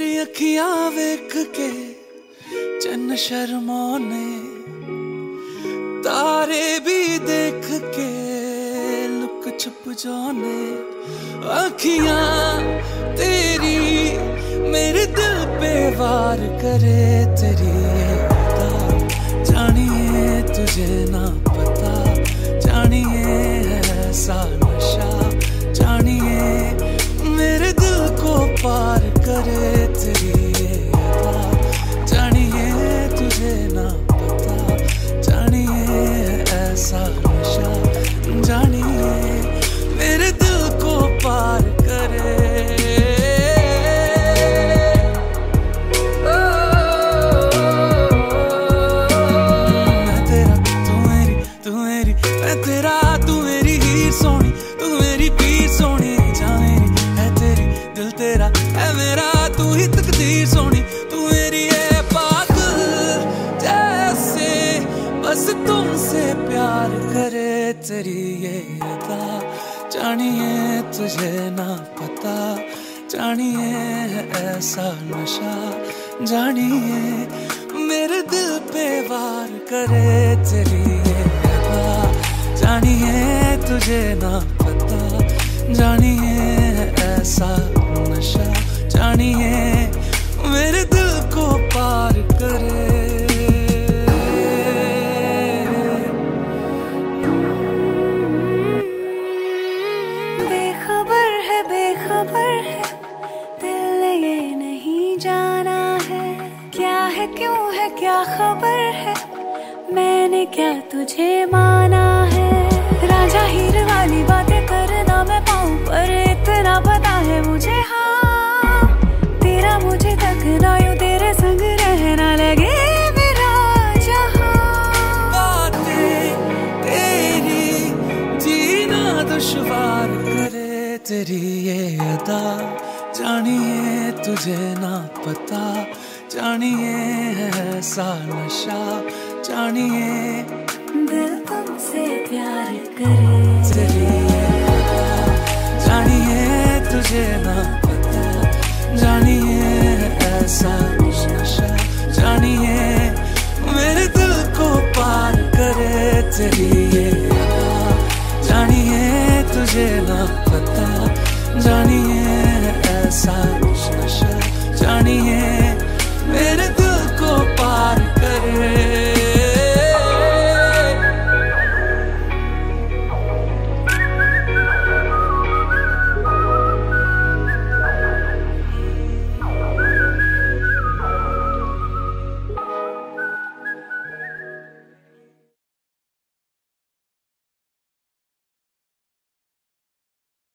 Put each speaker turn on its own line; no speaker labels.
अखियाँ वेख के चन्न शर्माने, तारे भी देख के लुक छुप जाने। अखियाँ तेरी मेरे दिल पे वार करे, तेरी जानिए तुझे ना पता, जानिए तेरी ये अदा। जानिए तुझे ना पता, जानिए ऐसा नशा। जानिए मेरे दिल पे वार करे तेरी ये अदा। जानिए तुझे ना पता, जानिए ऐसा नशा। जानिए
है, क्यों है, क्या खबर है? मैंने क्या तुझे माना है? राजा हीर वाली बातें करना मैं पाऊँ, पर इतना पता है मुझे हाँ। तेरा मुझे तक ना तेरे संग रहना लगे
दुश्वार करे, तेरी ये अदा जानिए तुझे ना पता। जानिए ऐसा नशा जानिए।
दिल तुमसे प्यार करे।
चलिए जानिए तुझे ना पता। जानिए ऐसा नशा जानिए मेरे दिल को पार करे। चलिए।